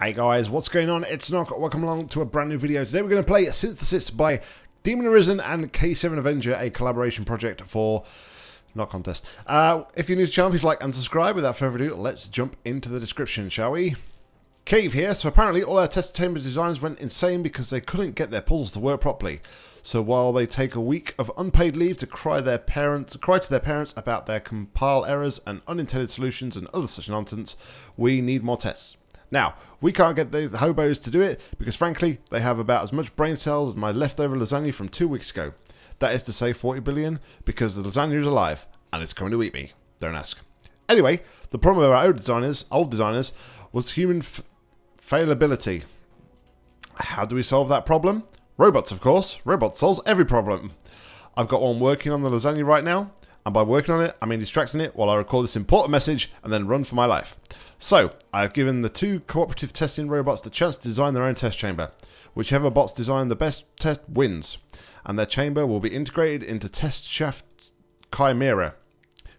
Hey guys, what's going on? It's Nock. Welcome along to a brand new video. Today we're going to play Synthesis by Demon Arisen and K7 Avenger, a collaboration project for not contest. Uh, if you're new to the channel, please like and subscribe. Without further ado, let's jump into the description, shall we? Cave here. So apparently all our test chamber designers went insane because they couldn't get their puzzles to work properly. So while they take a week of unpaid leave to cry their parents, cry to their parents about their compile errors and unintended solutions and other such nonsense, we need more tests. Now, we can't get the hobos to do it because frankly, they have about as much brain cells as my leftover lasagna from two weeks ago. That is to say 40 billion because the lasagna is alive and it's coming to eat me. Don't ask. Anyway, the problem with our old designers, old designers, was human failability. How do we solve that problem? Robots, of course. Robots solves every problem. I've got one working on the lasagna right now, and by working on it, I mean distracting it while I record this important message and then run for my life. So, I've given the two cooperative testing robots the chance to design their own test chamber. Whichever bots design the best test wins, and their chamber will be integrated into Test Shaft Chimera.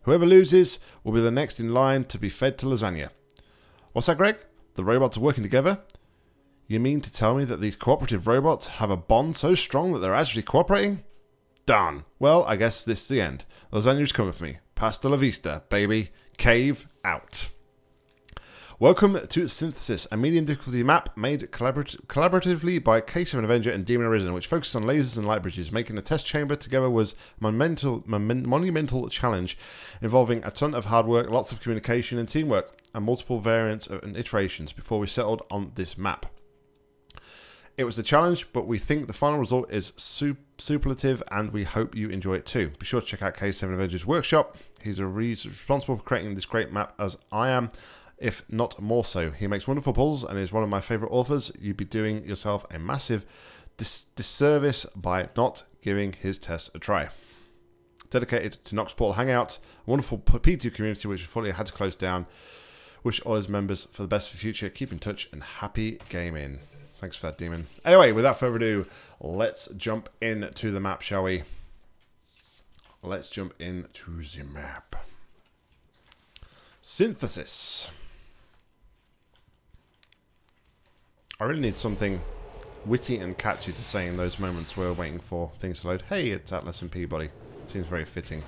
Whoever loses will be the next in line to be fed to lasagna. What's that, Greg? The robots are working together? You mean to tell me that these cooperative robots have a bond so strong that they're actually cooperating? Done. Well, I guess this is the end. Lasagna's coming for me. Pasta la vista, baby. Cave out. Welcome to Synthesis, a medium difficulty map made collaborat collaboratively by K7 Avenger and Demon Arisen, which focuses on lasers and light bridges. Making a test chamber together was a monumental, monumental challenge involving a ton of hard work, lots of communication and teamwork, and multiple variants and iterations before we settled on this map. It was a challenge, but we think the final result is superlative and we hope you enjoy it too. Be sure to check out K7 Avengers Workshop. He's responsible for creating this great map as I am if not more so. He makes wonderful puzzles and is one of my favourite authors. You'd be doing yourself a massive dis disservice by not giving his test a try. Dedicated to Nox Portal Hangout, a wonderful P2 community which fully had to close down. Wish all his members for the best for future. Keep in touch and happy gaming. Thanks for that, Demon. Anyway, without further ado, let's jump into the map, shall we? Let's jump into the map. Synthesis. I really need something witty and catchy to say in those moments where we're waiting for things to load. Hey, it's Atlas and P-Body. Seems very fitting.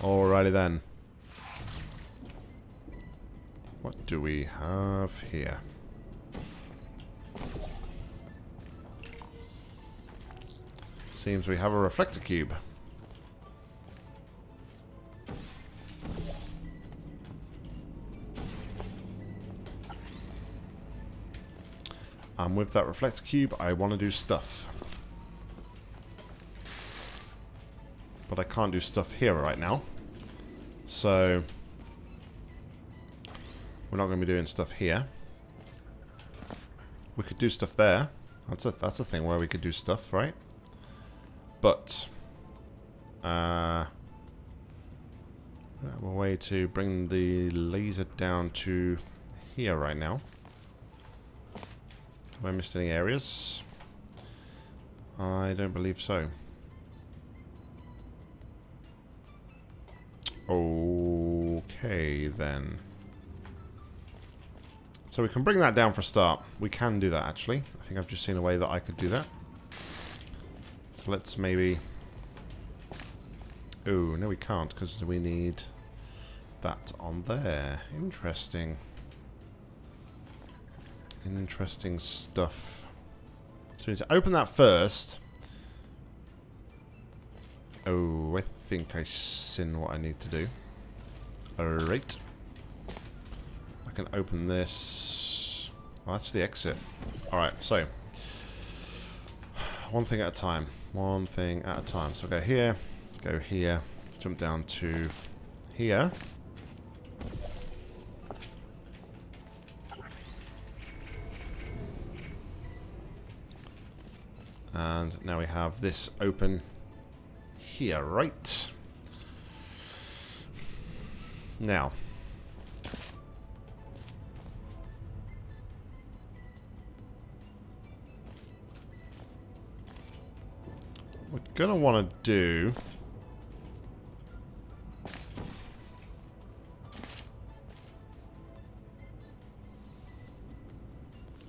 Alrighty then. What do we have here? Seems we have a reflector cube. And with that reflector cube, I want to do stuff. But I can't do stuff here right now. So, we're not going to be doing stuff here. We could do stuff there. That's a, that's a thing where we could do stuff, right? But, uh, a way to bring the laser down to here right now. Have I missed any areas? I don't believe so. Okay, then. So we can bring that down for a start. We can do that, actually. I think I've just seen a way that I could do that. So let's maybe... Oh, no we can't, because we need that on there. Interesting. Interesting stuff. So we need to open that first. Oh, I think I seen what I need to do. Alright. I can open this. Oh, that's the exit. Alright, so. One thing at a time. One thing at a time. So go here, go here, jump down to here. And now we have this open here, right? Now. Gonna want to do...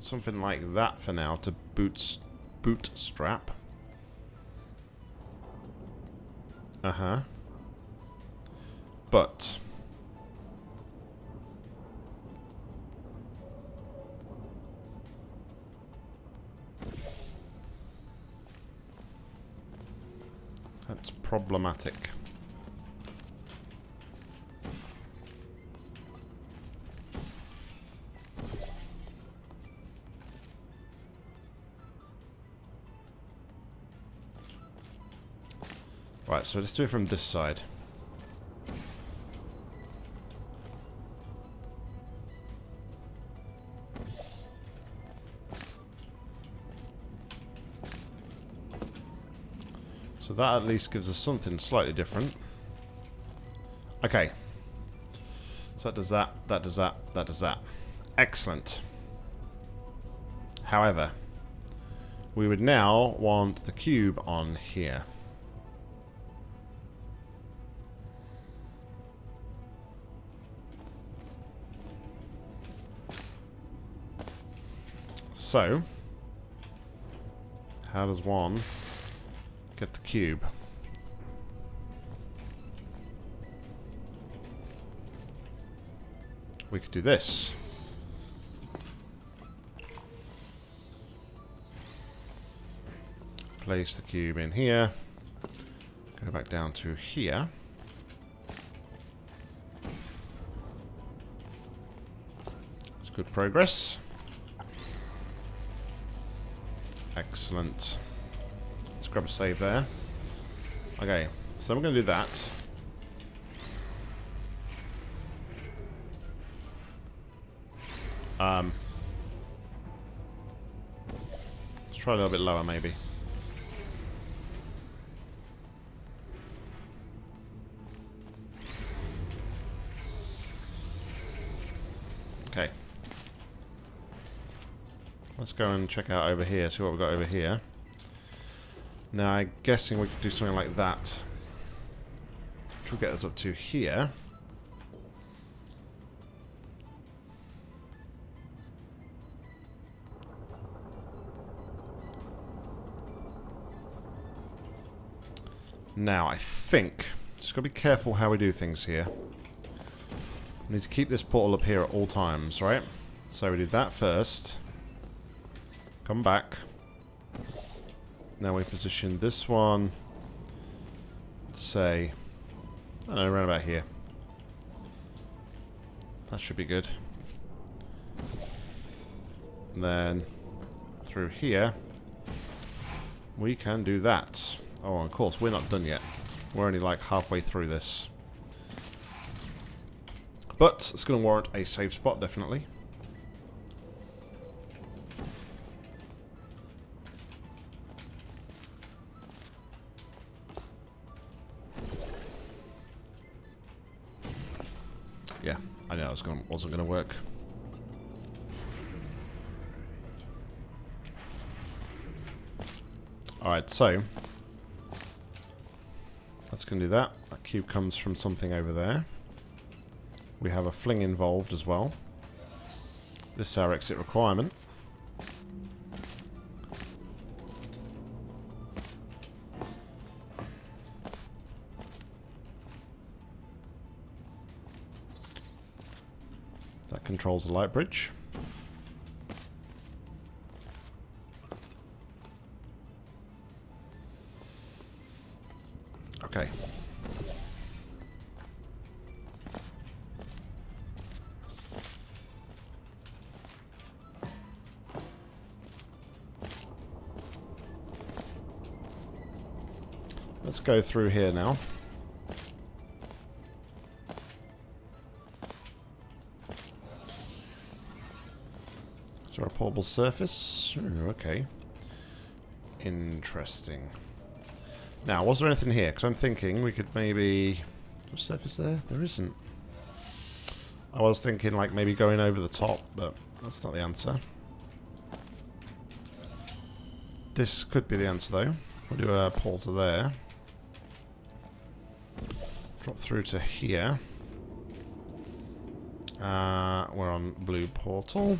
something like that for now to boots bootstrap. Uh-huh. But problematic. Right, so let's do it from this side. That at least gives us something slightly different. Okay. So that does that, that does that, that does that. Excellent. However, we would now want the cube on here. So, how does one cube? We could do this. Place the cube in here. Go back down to here. It's good progress. Excellent. Let's grab a save there. Okay, so I'm going to do that. Um, let's try a little bit lower, maybe. Okay. Let's go and check out over here, see what we've got over here. Now, I'm guessing we could do something like that. Which will get us up to here. Now, I think... Just got to be careful how we do things here. We need to keep this portal up here at all times, right? So we did that first. Come back. Now we position this one, say, I don't know, around about here. That should be good. And then through here, we can do that. Oh, of course, we're not done yet. We're only like halfway through this. But it's going to warrant a save spot, definitely. Gonna, wasn't going to work. Alright, so that's going to do that. That cube comes from something over there. We have a fling involved as well. This is our exit requirement. Controls the light bridge. Okay. Let's go through here now. There a portable surface? Ooh, okay. Interesting. Now, was there anything here? Because I'm thinking we could maybe... Surface there? There isn't. I was thinking like maybe going over the top, but that's not the answer. This could be the answer though. We'll do a portal there. Drop through to here. Uh, we're on blue portal.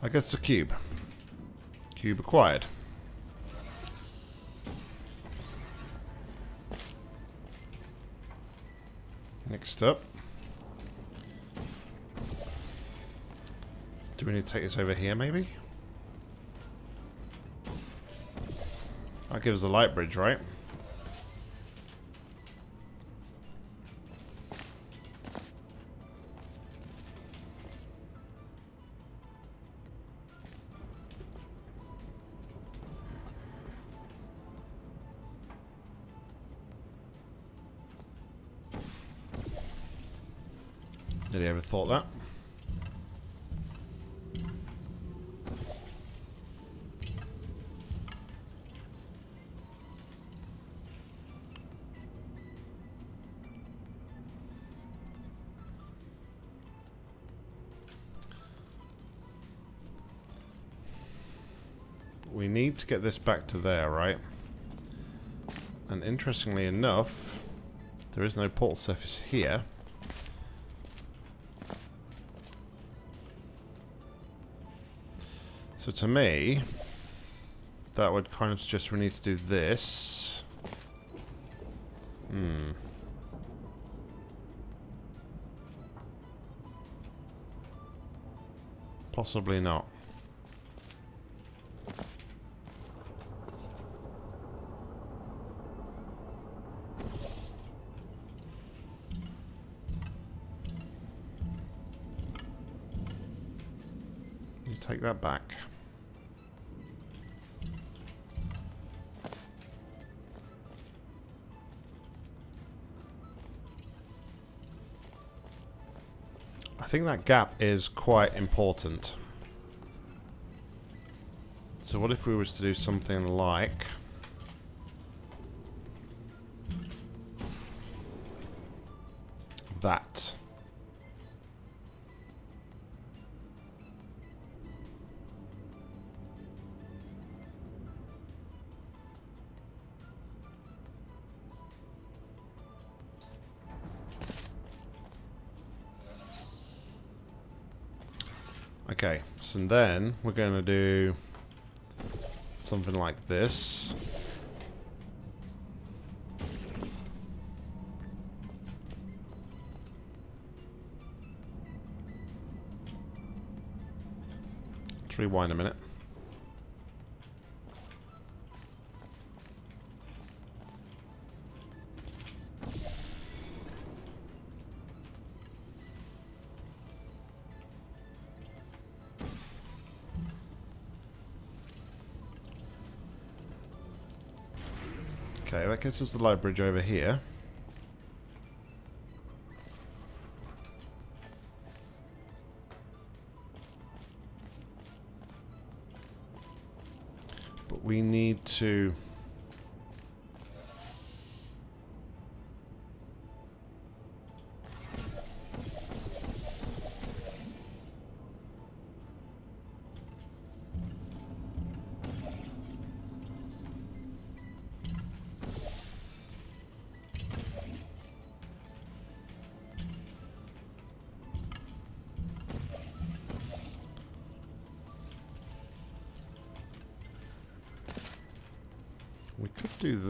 I guess the cube. Cube acquired. Next up. Do we need to take this over here, maybe? That gives the light bridge, right? Thought that? We need to get this back to there, right? And interestingly enough, there is no portal surface here. So to me, that would kind of suggest we need to do this. Hmm. Possibly not. You take that back. Think that gap is quite important. So what if we was to do something like... That. Okay, so then we're going to do something like this. Let's rewind a minute. That gets us the light bridge over here. But we need to...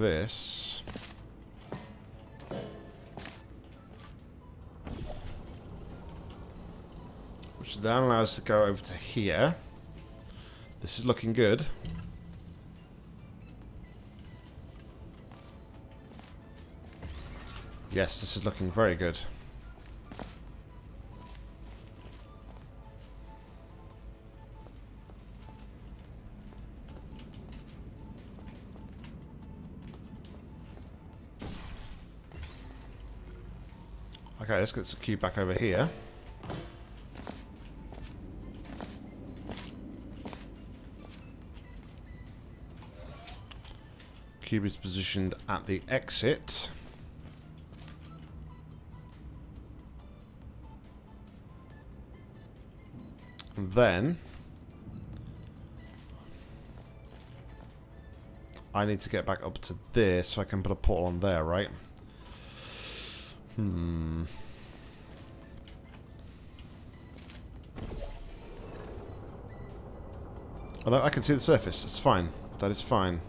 this. Which then allows us to go over to here. This is looking good. Yes, this is looking very good. Okay, let's get the cube back over here. Cube is positioned at the exit. And then I need to get back up to this so I can put a portal on there, right? Hmm. Although I can see the surface. It's fine. That is fine.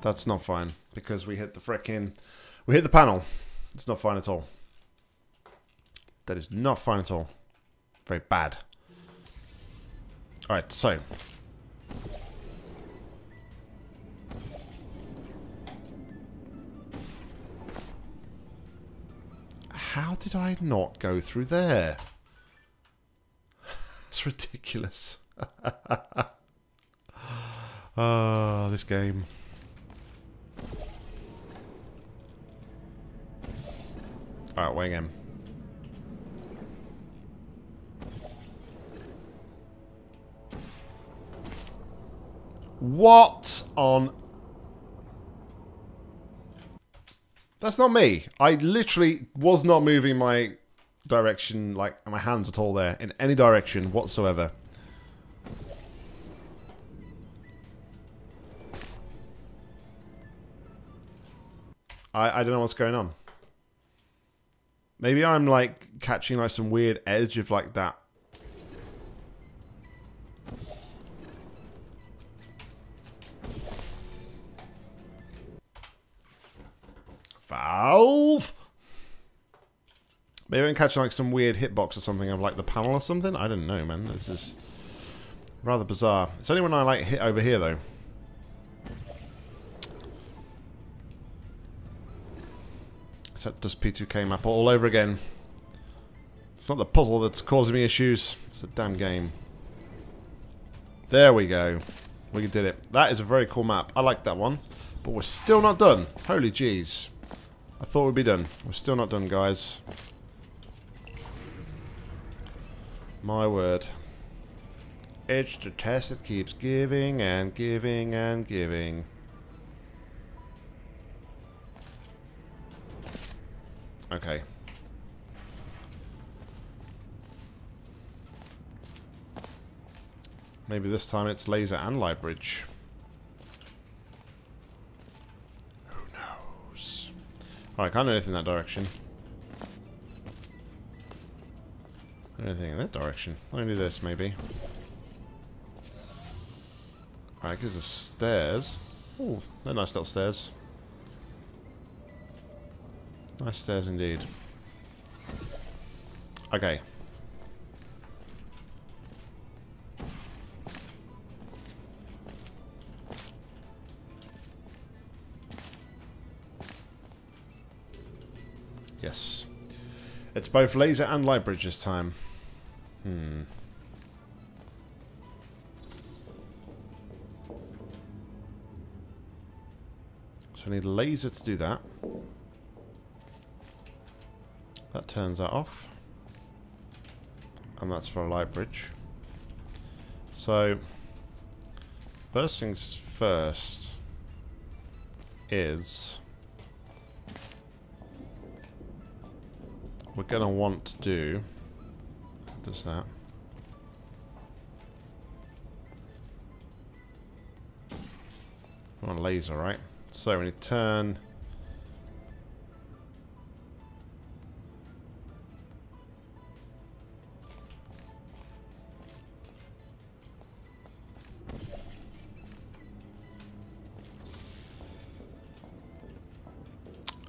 That's not fine. Because we hit the frickin'... We hit the panel. It's not fine at all. That is not fine at all. Very bad. Alright, so. How did I not go through there? It's ridiculous. Ah, oh, this game. Alright, wing him. What on... That's not me. I literally was not moving my direction, like my hands at all there, in any direction whatsoever. I, I don't know what's going on. Maybe I'm like catching like some weird edge of like that Valve! Maybe I'm catching like some weird hitbox or something of like the panel or something. I don't know, man. This is rather bizarre. It's only when I like hit over here though. It's just P2K map all over again. It's not the puzzle that's causing me issues. It's the damn game. There we go. We did it. That is a very cool map. I like that one. But we're still not done. Holy jeez. I thought we'd be done. We're still not done, guys. My word. It's the test that keeps giving and giving and giving. Okay. Maybe this time it's laser and light bridge. Oh, I can't do anything in that direction. Anything in that direction. Let me do this, maybe. Alright, there's the stairs. Oh, they're nice little stairs. Nice stairs indeed. Okay. Yes. It's both laser and light bridge this time. Hmm. So I need a laser to do that. That turns that off. And that's for a light bridge. So, first things first is we're going to want to do... does that? Want a laser, right? So we need to turn...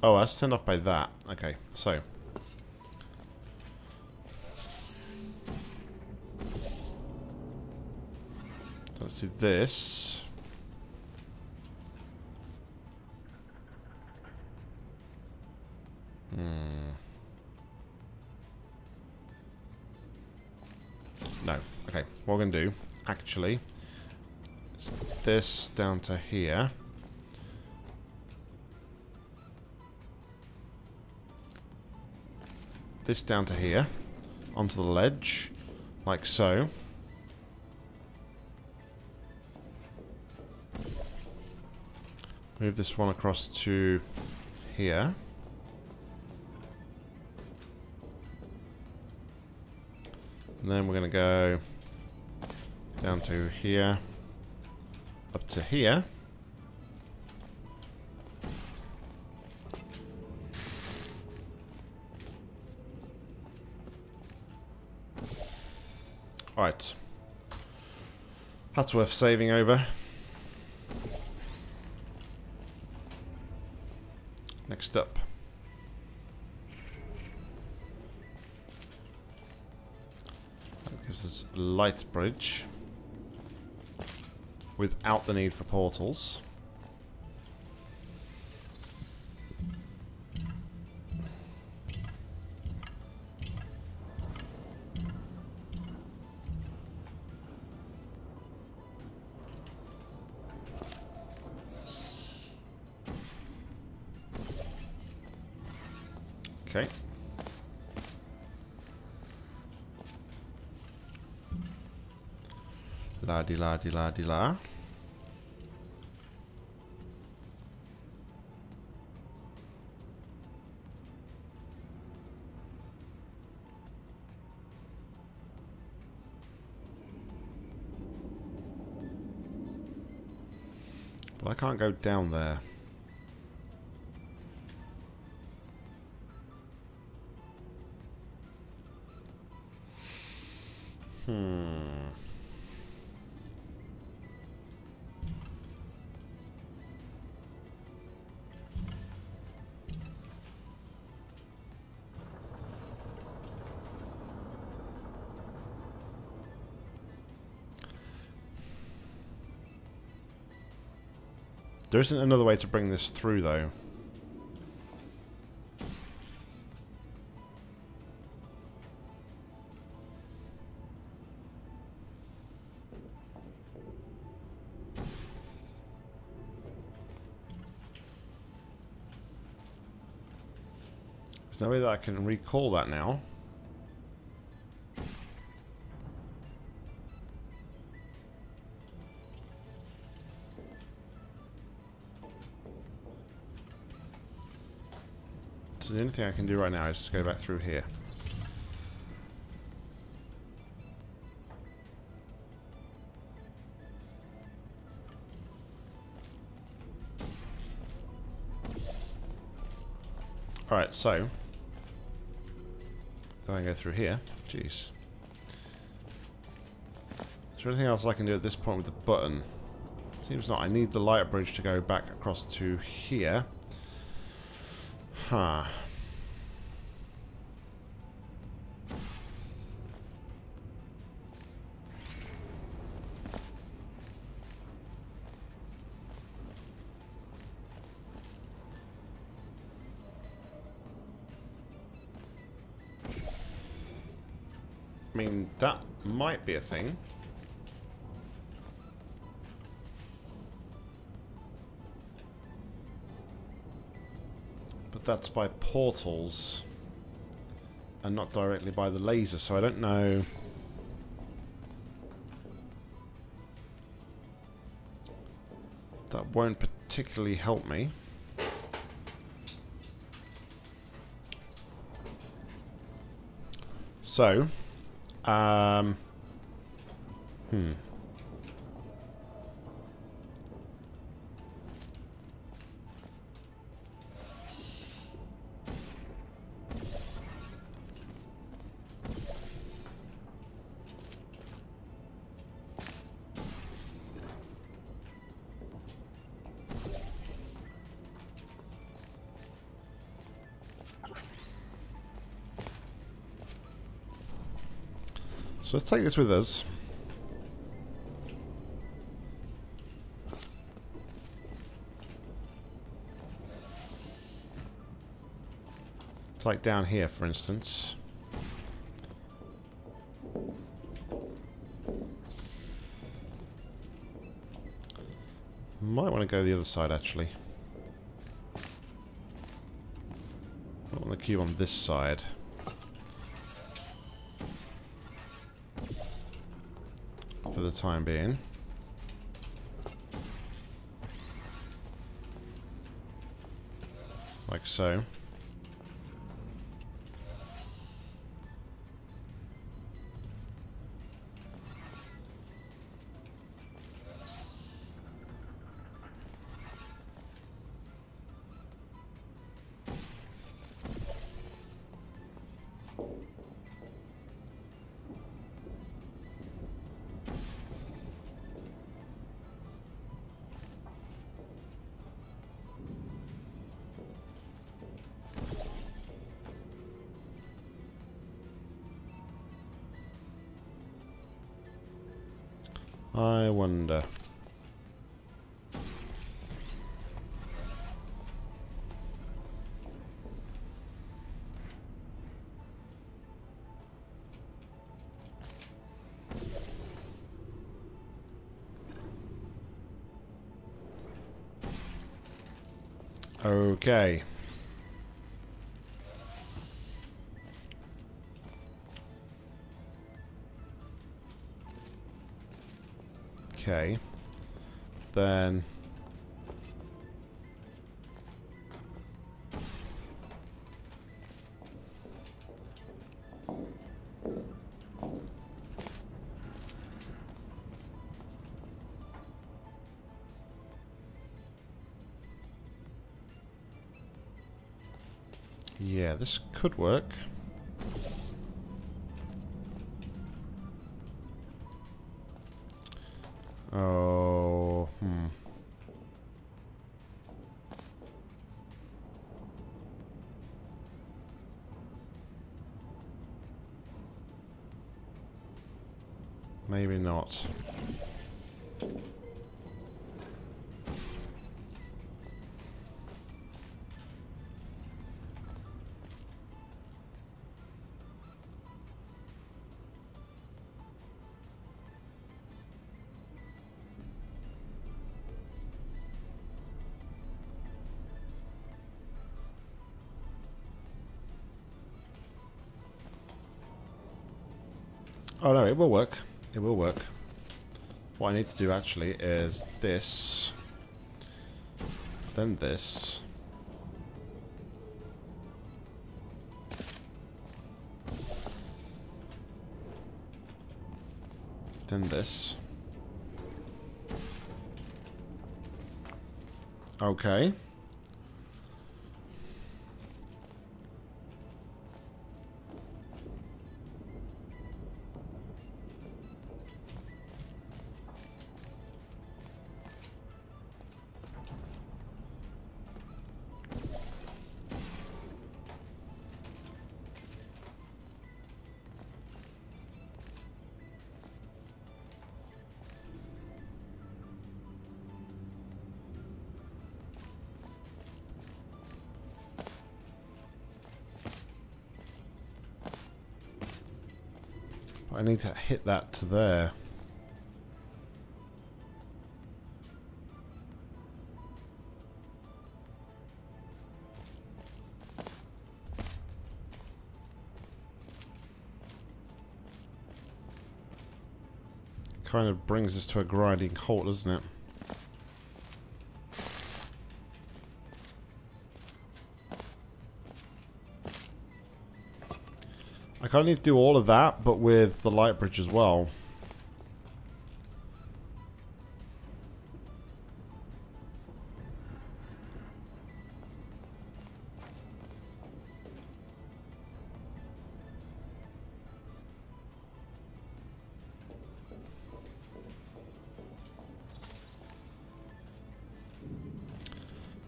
Oh, that's turned off by that. Okay, so to this. Hmm. No. Okay, what we're going to do, actually, is this down to here. This down to here, onto the ledge, like so. Move this one across to here. And then we're going to go down to here, up to here. Alright. That's worth saving over. Light bridge. Without the need for portals. La di la di la di. But I can't go down there. There isn't another way to bring this through, though. There's no way that I can recall that now. The only thing I can do right now is just go back through here. Alright, so Go and go through here. Jeez. Is there anything else I can do at this point with the button? Seems not. I need the light bridge to go back across to here. Huh. That might be a thing. But that's by portals and not directly by the laser, so I don't know... That won't particularly help me. So, um, hmm. So let's take this with us. Like down here, for instance. Might want to go the other side, actually. I want the cube on this side. The time being. Like so. I wonder. Okay. Okay. Then... Yeah, this could work. Oh no, it will work. It will work. What I need to do actually is this, then this. Then this. Okay. I need to hit that to there. Kind of brings us to a grinding halt, doesn't it? Kind of need to do all of that, but with the light bridge as well.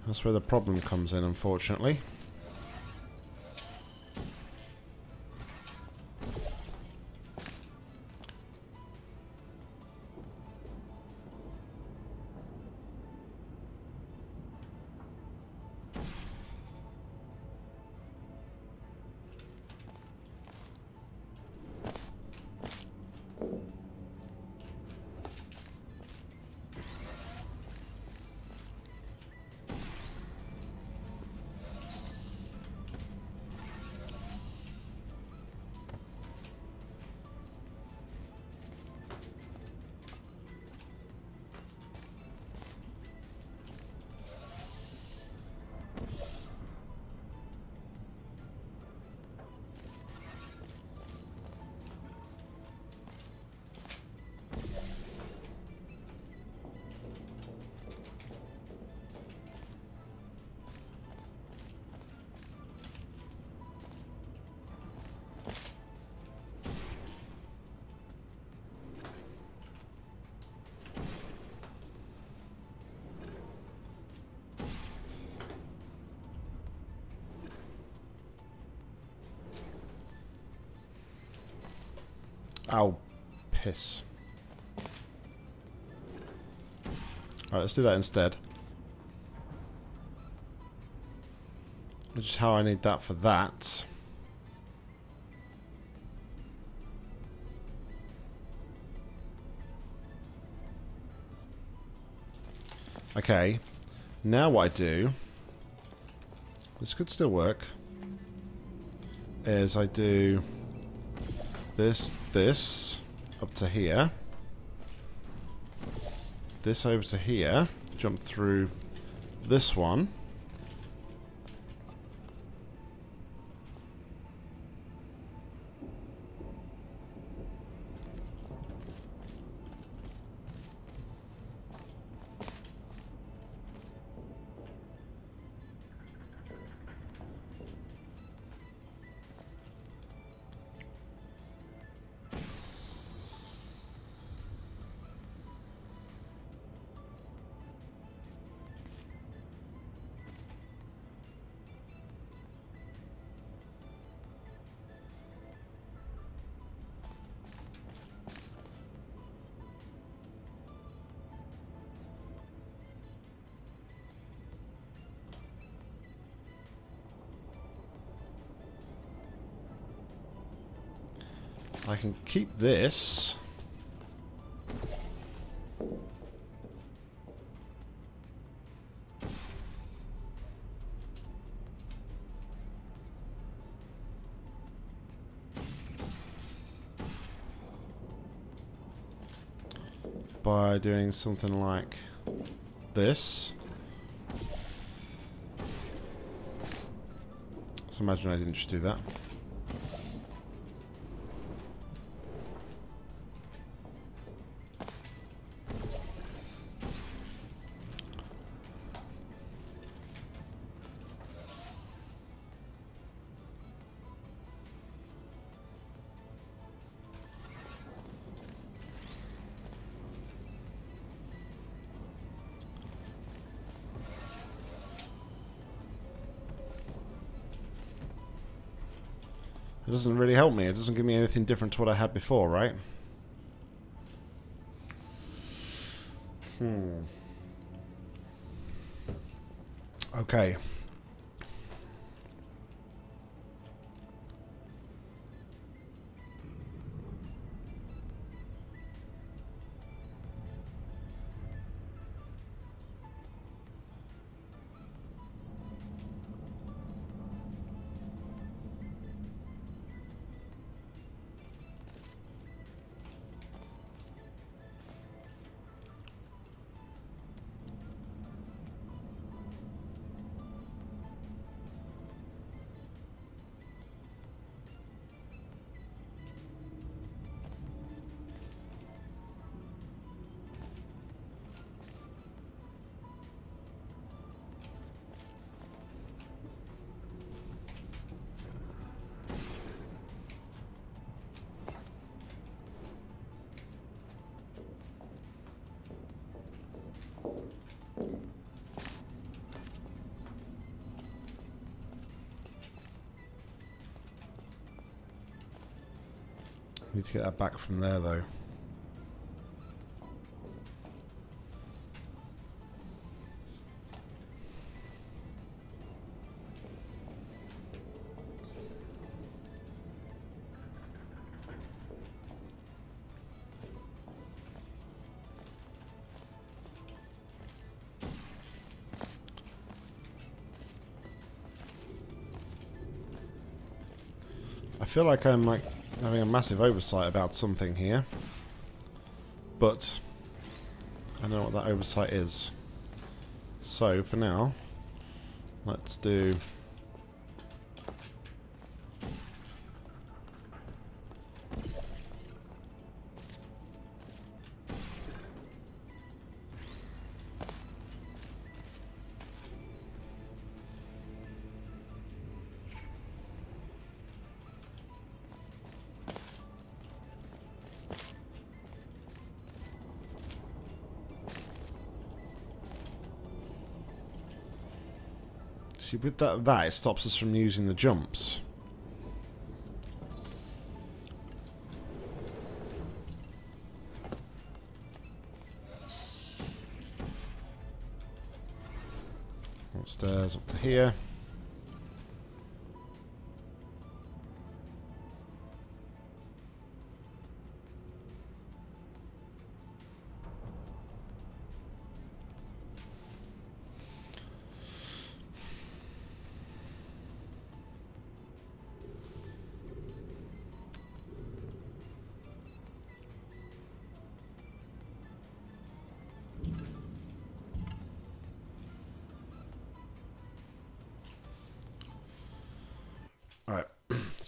That's where the problem comes in, unfortunately. Ow. Piss. Alright, let's do that instead. Which is how I need that for that. Okay, now what I do, this could still work, is I do this, this, up to here, this over to here, jump through this one, keep this. By doing something like this. So imagine I didn't just do that. It doesn't really help me. It doesn't give me anything different to what I had before, right? Hmm. Okay. Get that back from there, though. I feel like I'm like having a massive oversight about something here. But I don't know what that oversight is. So for now, let's do with that, that, it stops us from using the jumps. Upstairs, up to here.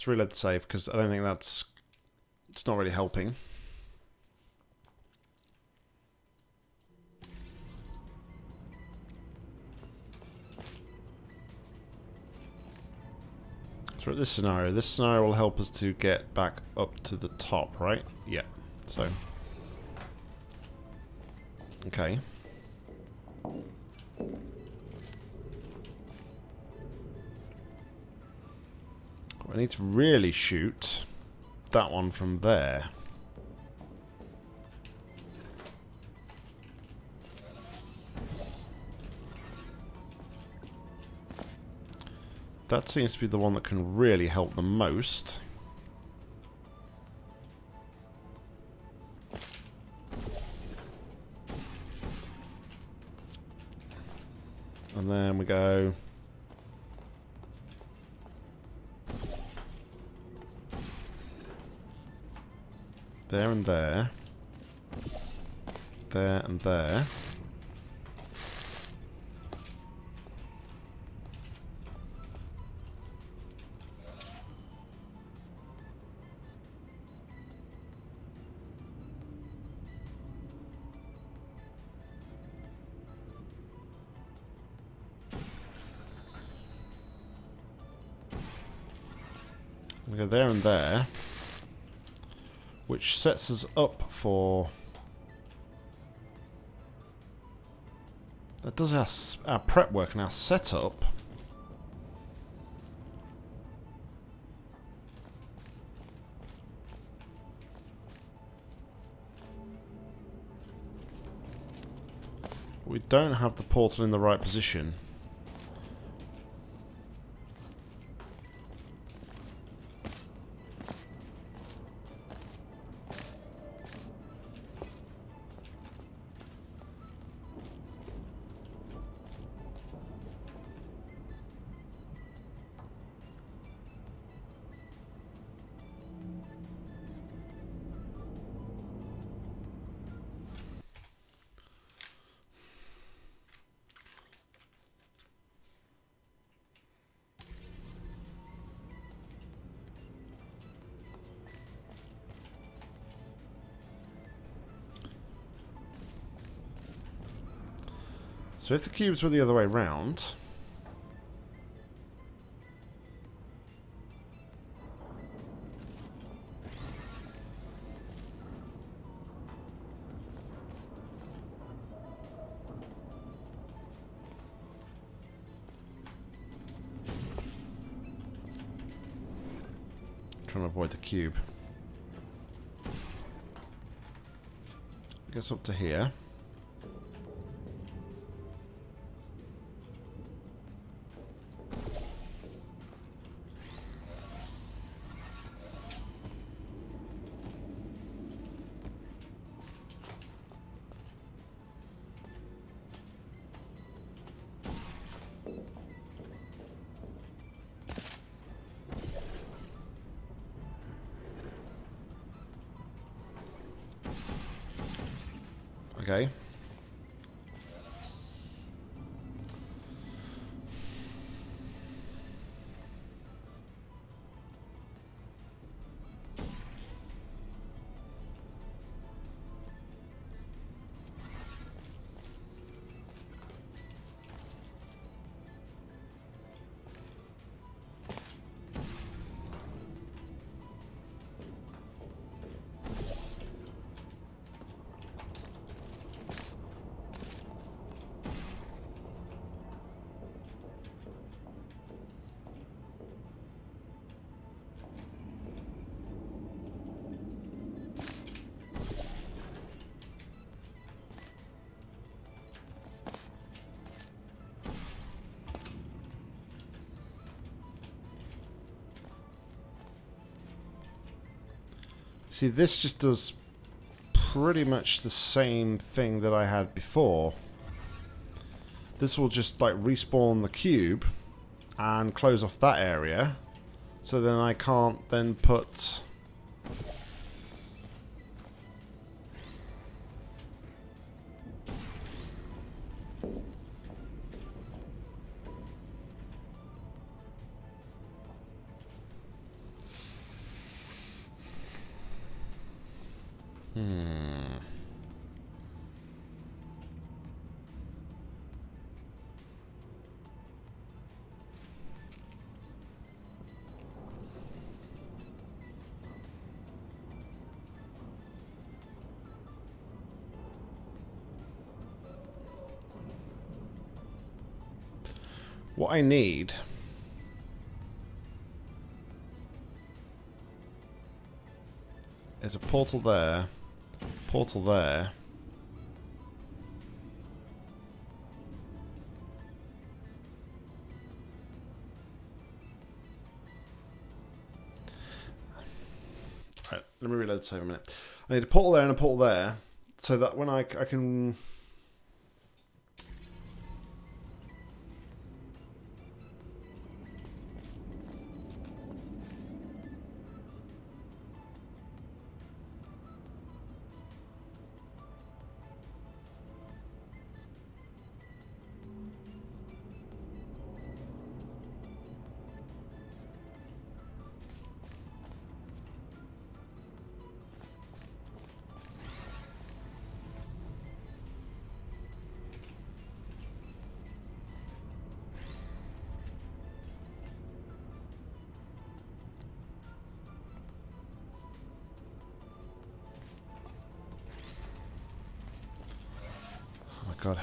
Let's reload the save because I don't think that's... It's not really helping. So this scenario, this scenario will help us to get back up to the top, right? Yeah, so... Okay. I need to really shoot that one from there. That seems to be the one that can really help the most. And then we go... There and there. There and there. Go there and there which sets us up for... That does our, our prep work and our setup. We don't have the portal in the right position. So if the cubes were the other way round... Trying to avoid the cube. I guess up to here. See, this just does pretty much the same thing that I had before. This will just like respawn the cube and close off that area. So then I can't then put... What I need is a portal there, portal there. Right, let me reload the save a minute. I need a portal there and a portal there, so that when I, I can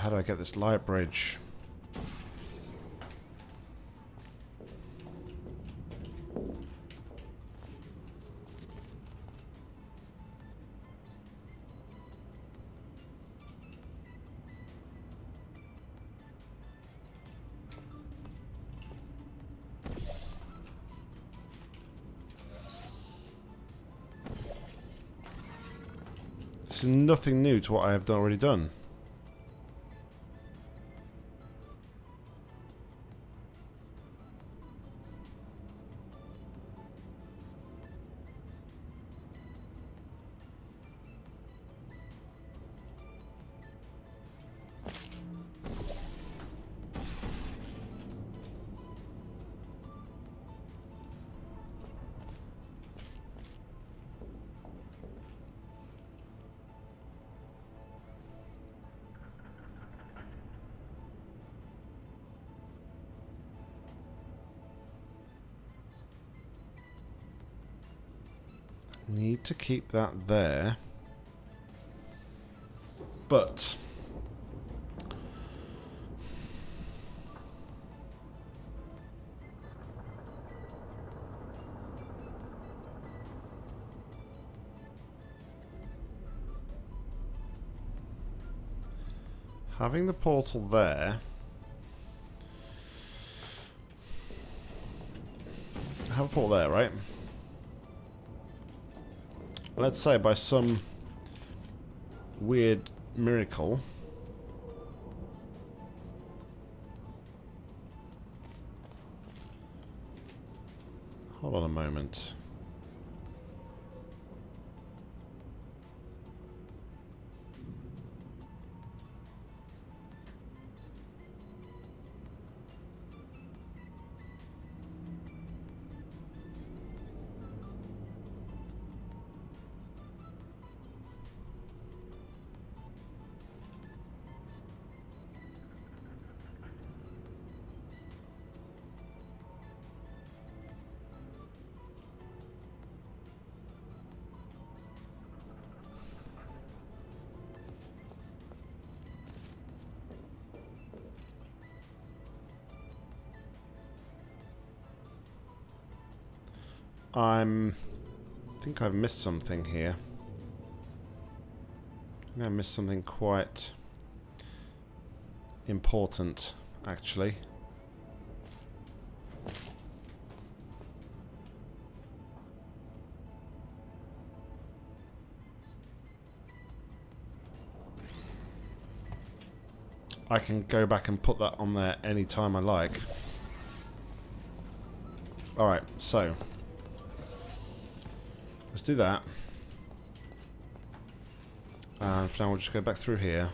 how do I get this light bridge? This is nothing new to what I have already done. Need to keep that there. But... Having the portal there... Have a portal there, right? Let's say by some weird miracle. Hold on a moment I'm... I think I've missed something here. I think I missed something quite important, actually. I can go back and put that on there any time I like. Alright, so Let's do that. And now we'll just go back through here.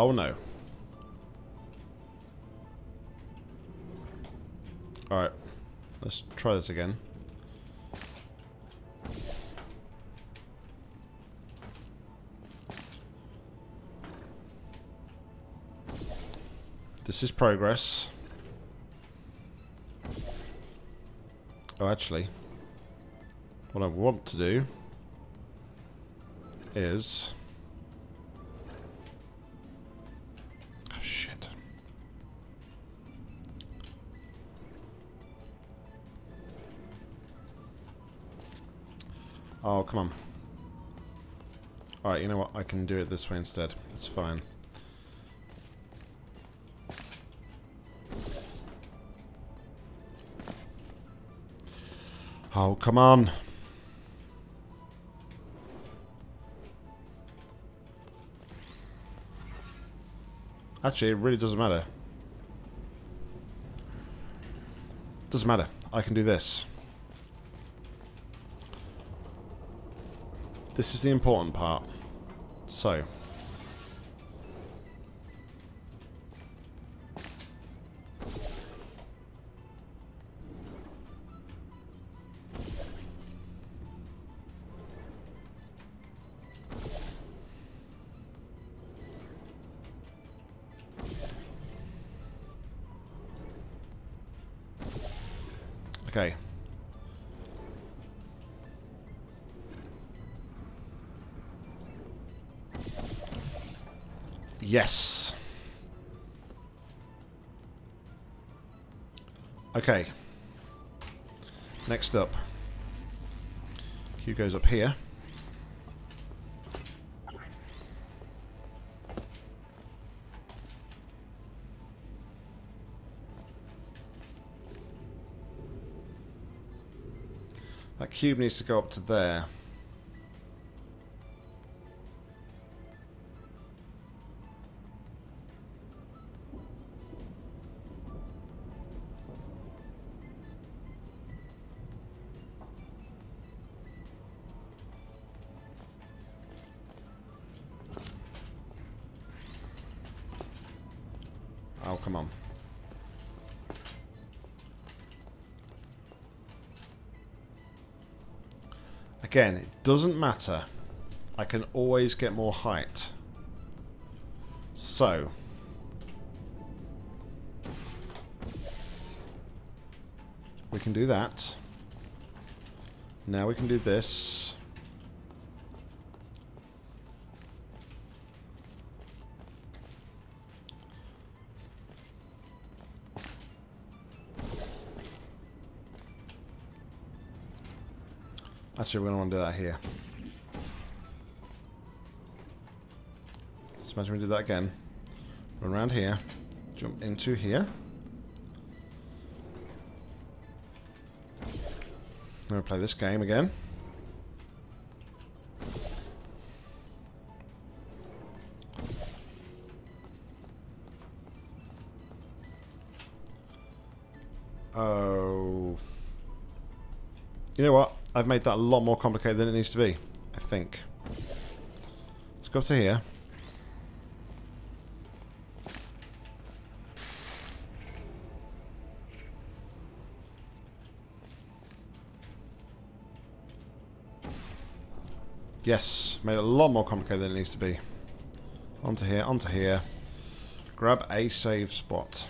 Oh, no. Alright. Let's try this again. This is progress. Oh, actually, what I want to do is... Oh, come on. Alright, you know what? I can do it this way instead. It's fine. Oh, come on. Actually, it really doesn't matter. Doesn't matter. I can do this. This is the important part. So. Okay. Next up. Q goes up here. That cube needs to go up to there. Again, it doesn't matter. I can always get more height. So. We can do that. Now we can do this. Going to want to do that here. Let's imagine we do that again. Run around here. Jump into here. I'm going to play this game again. I've made that a lot more complicated than it needs to be. I think. Let's go up to here. Yes, made it a lot more complicated than it needs to be. Onto here, onto here. Grab a save spot.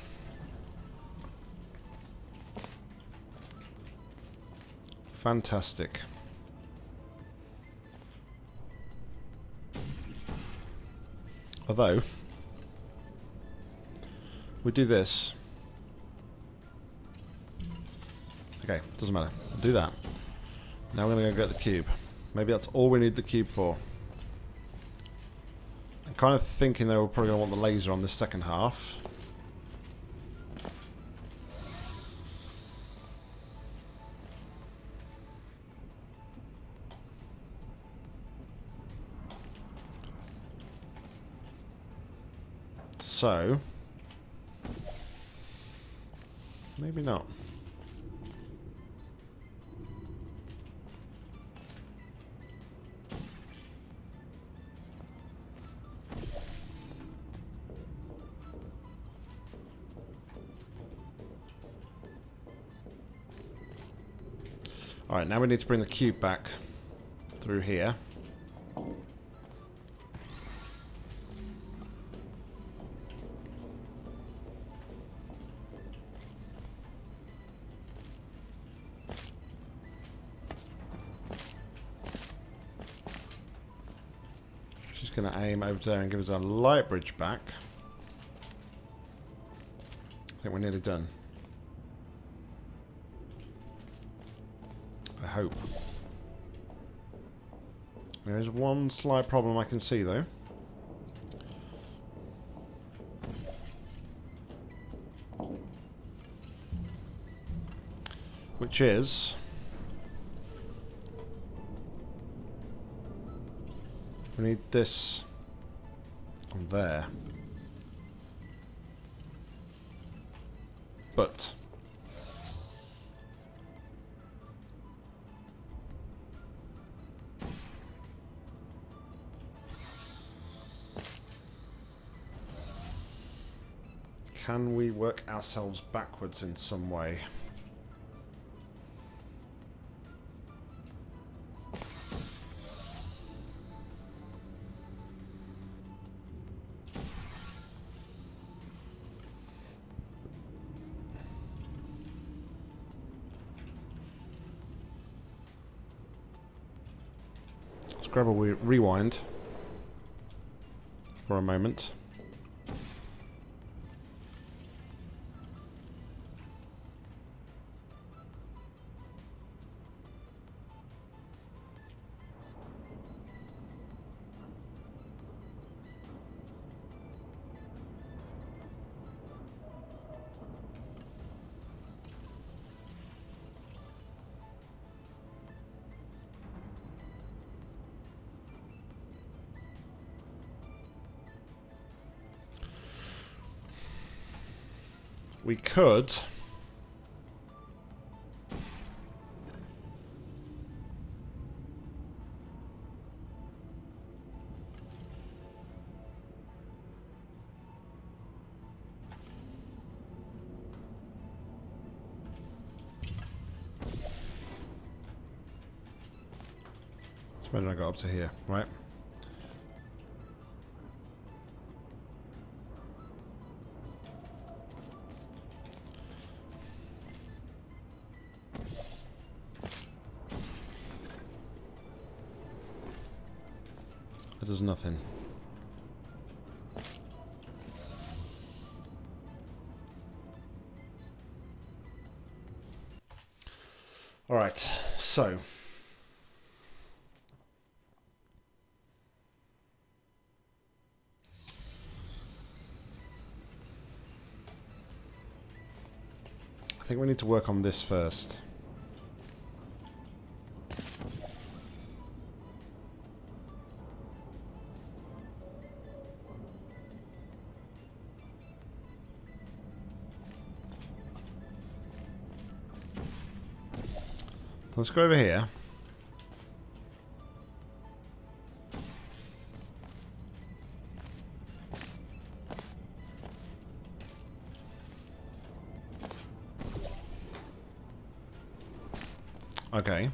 Fantastic. Although, we do this. Okay, doesn't matter. We'll do that. Now we're going to go get the cube. Maybe that's all we need the cube for. I'm kind of thinking they were probably going to want the laser on the second half. So, maybe not. Alright, now we need to bring the cube back through here. She's going to aim over there and give us our light bridge back. I think we're nearly done. I hope. There is one slight problem I can see, though. Which is... We need this on there. But... Can we work ourselves backwards in some way? Grab a rewind for a moment. We could... When I got up to here, right? Does nothing. All right, so I think we need to work on this first. Let's go over here. Okay.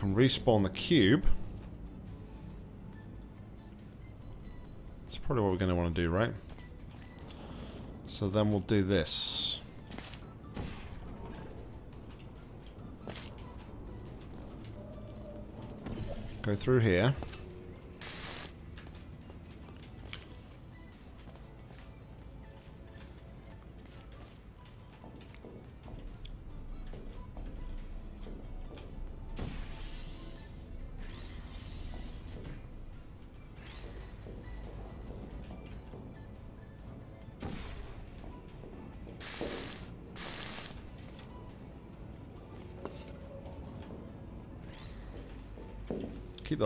Can respawn the cube. That's probably what we're going to want to do, right? So then we'll do this. Go through here.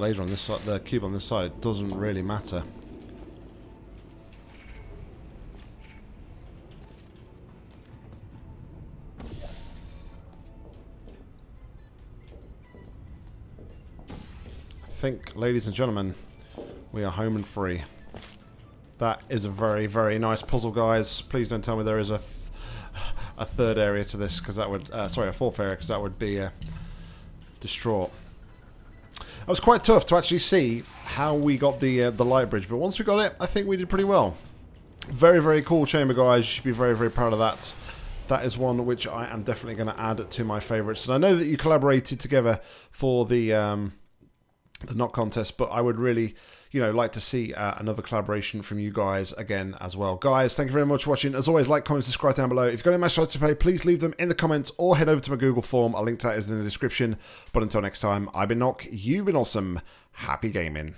Laser on this side, the cube on this side, it doesn't really matter. I think, ladies and gentlemen, we are home and free. That is a very, very nice puzzle, guys. Please don't tell me there is a, a third area to this, because that would, uh, sorry, a fourth area, because that would be uh, distraught. It was quite tough to actually see how we got the uh, the light bridge, but once we got it, I think we did pretty well. Very, very cool chamber, guys. You should be very, very proud of that. That is one which I am definitely going to add to my favourites. And I know that you collaborated together for the um, the Nock contest, but I would really, you know, like to see uh, another collaboration from you guys again as well. Guys, thank you very much for watching. As always, like, comment, subscribe down below. If you've got any match to play, please leave them in the comments or head over to my Google form. I'll link to that in the description. But until next time, I've been Nock, you've been awesome. Happy gaming.